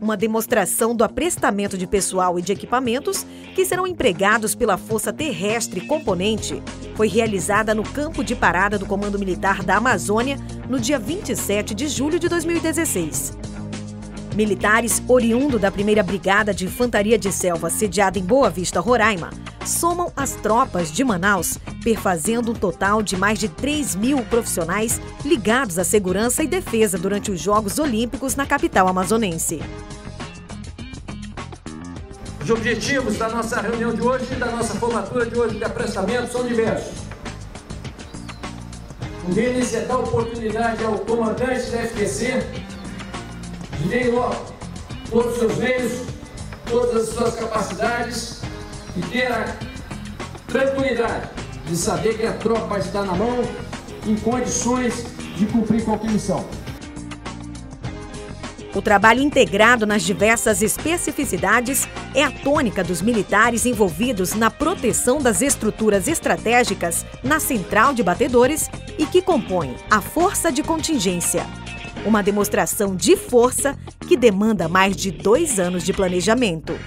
uma demonstração do aprestamento de pessoal e de equipamentos que serão empregados pela Força Terrestre Componente foi realizada no campo de parada do Comando Militar da Amazônia no dia 27 de julho de 2016. Militares oriundo da primeira Brigada de Infantaria de Selva, sediada em Boa Vista, Roraima, somam as tropas de Manaus, perfazendo um total de mais de 3 mil profissionais ligados à segurança e defesa durante os Jogos Olímpicos na capital amazonense. Os objetivos da nossa reunião de hoje e da nossa formatura de hoje de aprestamento são diversos. Um deles é dar oportunidade ao comandante da FQC de ver todos os seus meios, todas as suas capacidades e ter a tranquilidade de saber que a tropa está na mão em condições de cumprir qualquer missão. O trabalho integrado nas diversas especificidades é a tônica dos militares envolvidos na proteção das estruturas estratégicas na central de batedores e que compõem a força de contingência. Uma demonstração de força que demanda mais de dois anos de planejamento.